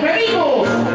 pericos.